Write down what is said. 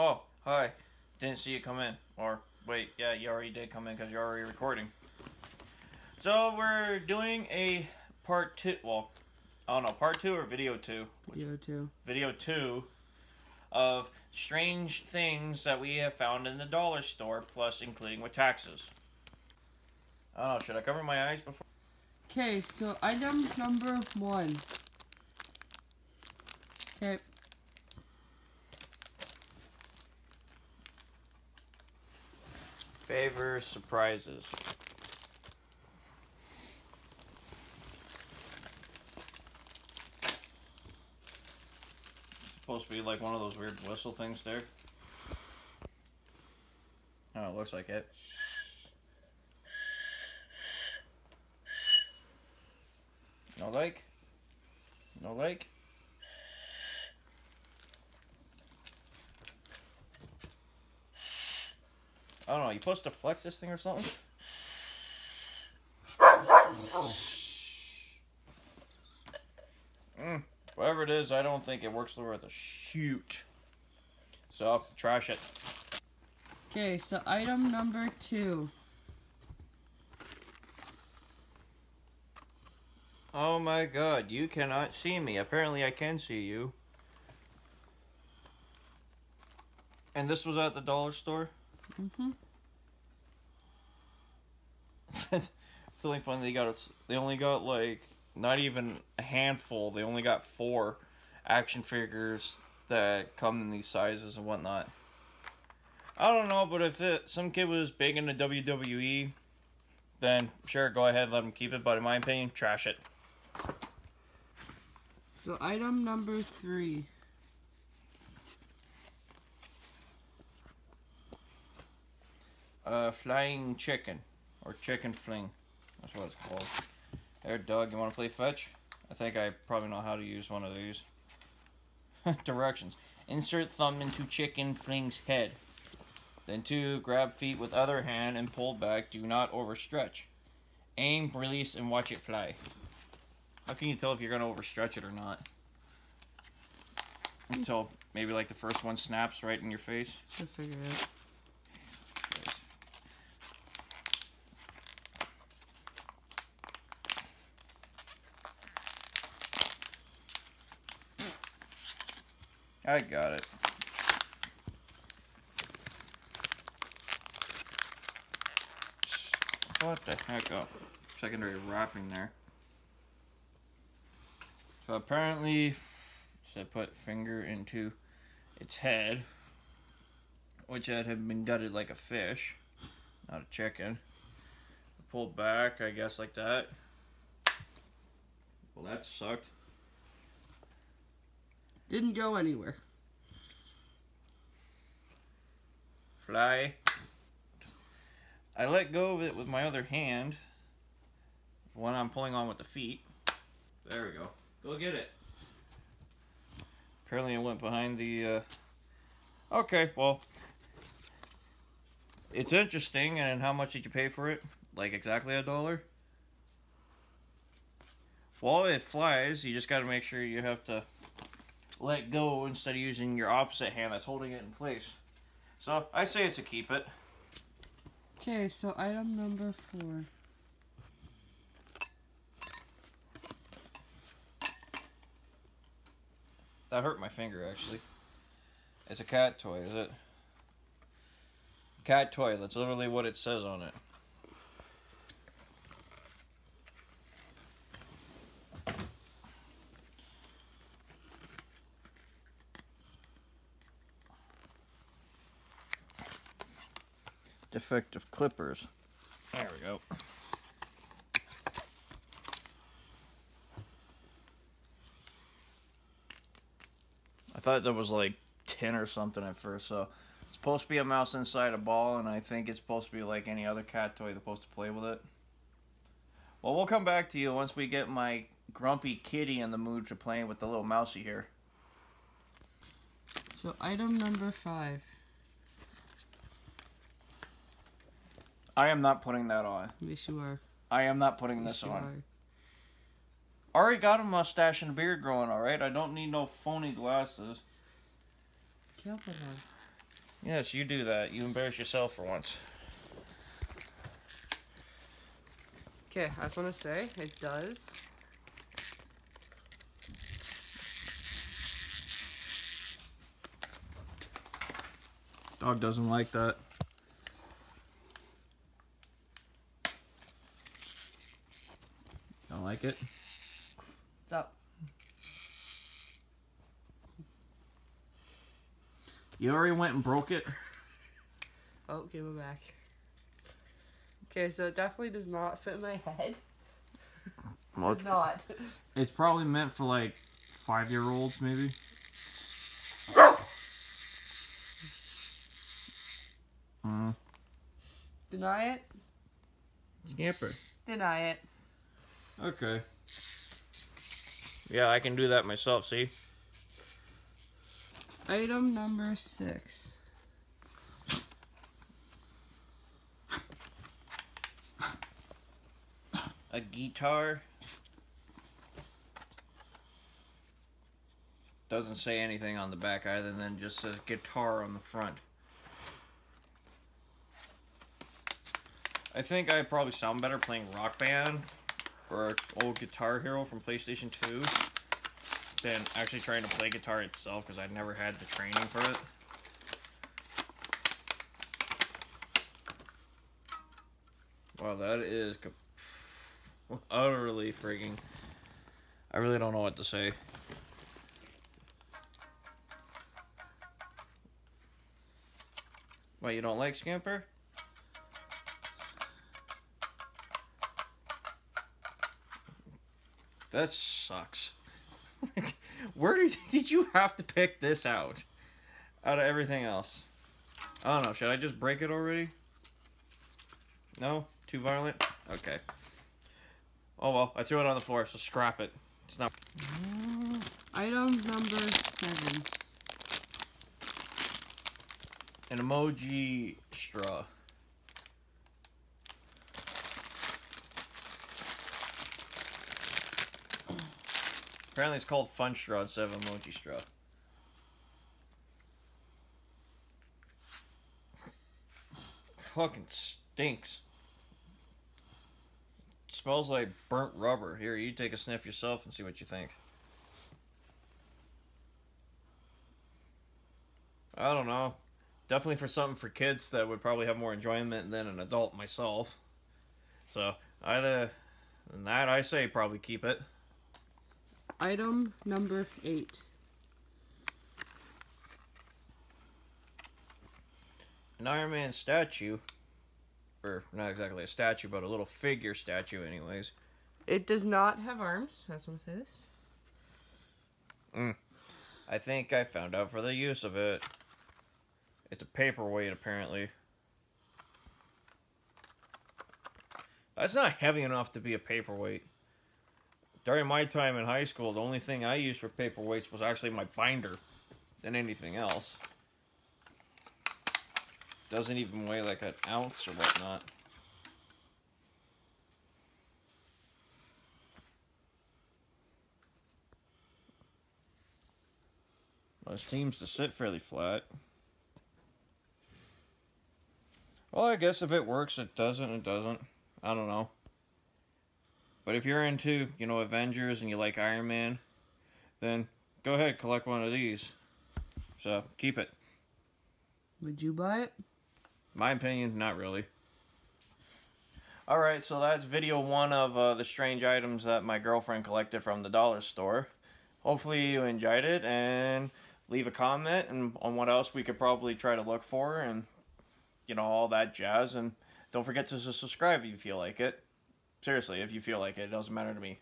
Oh, hi. Didn't see you come in. Or, wait, yeah, you already did come in because you're already recording. So, we're doing a part two. Well, I don't know, part two or video two? Video two. Video two of strange things that we have found in the dollar store, plus including with taxes. Don't should I cover my eyes before? Okay, so item number one. Okay. Favors, surprises. It's supposed to be like one of those weird whistle things there. Oh, it looks like it. No like? No like? I don't know, you supposed to flex this thing or something? Mm, whatever it is, I don't think it works worth a shoot. So, trash it. Okay, so item number two. Oh my god, you cannot see me. Apparently I can see you. And this was at the dollar store? Mm-hmm. it's only funny they got us. They only got like not even a handful. They only got four action figures that come in these sizes and whatnot. I don't know, but if it, some kid was big into WWE, then sure, go ahead, let him keep it. But in my opinion, trash it. So item number three. Uh, flying chicken, or chicken fling. That's what it's called. There, Doug, you want to play fetch? I think I probably know how to use one of these. Directions. Insert thumb into chicken fling's head. Then two, grab feet with other hand and pull back. Do not overstretch. Aim, release, and watch it fly. How can you tell if you're going to overstretch it or not? Until maybe like the first one snaps right in your face. To figure it. I got it. What the heck? Oh, secondary wrapping there. So apparently, so I put finger into its head, which had been gutted like a fish, not a chicken. Pulled back, I guess, like that. Well, that sucked. Didn't go anywhere. Fly. I let go of it with my other hand. One I'm pulling on with the feet. There we go. Go get it. Apparently it went behind the, uh... Okay, well... It's interesting, and how much did you pay for it? Like exactly a dollar? While it flies, you just gotta make sure you have to let go instead of using your opposite hand that's holding it in place. So, I say it's a keep it. Okay, so item number four. That hurt my finger, actually. It's a cat toy, is it? Cat toy, that's literally what it says on it. Defective clippers. There we go. I thought there was like 10 or something at first, so it's supposed to be a mouse inside a ball, and I think it's supposed to be like any other cat toy, they're supposed to play with it. Well, we'll come back to you once we get my grumpy kitty in the mood to playing with the little mousey here. So item number five. I am not putting that on. Yes, you are. I am not putting Yes, this you on. are. Already got a mustache and a beard growing, alright? I don't need no phony glasses. Yes, you do that. You embarrass yourself for once. Okay, I just want to say it does. Dog doesn't like that. Like it? What's up? You already went and broke it? Oh, give it back. Okay, so it definitely does not fit my head. Well, Does not. it's probably meant for like five year olds, maybe. Mm. Deny it. Scamper. Deny it. Okay. Yeah, I can do that myself, see? Item number six. A guitar. Doesn't say anything on the back either then just says guitar on the front. I think I probably sound better playing Rock Band or old Guitar Hero from PlayStation 2 than actually trying to play guitar itself because I'd never had the training for it. Wow, that is utterly freaking. I really don't know what to say. What, you don't like Scamper? That sucks. Where did, did you have to pick this out? Out of everything else. I don't know. Should I just break it already? No? Too violent? Okay. Oh well, I threw it on the floor, so scrap it. It's not. Uh, item number seven. An emoji straw. Apparently it's called fun straw instead of emoji straw. Fucking stinks. smells like burnt rubber. Here, you take a sniff yourself and see what you think. I don't know. Definitely for something for kids that would probably have more enjoyment than an adult myself. So either that, I say probably keep it. Item number eight. An Iron Man statue, or not exactly a statue, but a little figure statue, anyways. It does not have arms. I just want to say this. Mm. I think I found out for the use of it. It's a paperweight, apparently. That's not heavy enough to be a paperweight. During my time in high school, the only thing I used for paperweights was actually my binder than anything else. Doesn't even weigh like an ounce or whatnot. Well, it seems to sit fairly flat. Well, I guess if it works, it doesn't, it doesn't. I don't know. But if you're into, you know, Avengers and you like Iron Man, then go ahead, collect one of these. So, keep it. Would you buy it? My opinion, not really. Alright, so that's video one of uh, the strange items that my girlfriend collected from the dollar store. Hopefully you enjoyed it and leave a comment and on what else we could probably try to look for and you know all that jazz and don't forget to subscribe if you feel like it. Seriously, if you feel like it, it doesn't matter to me.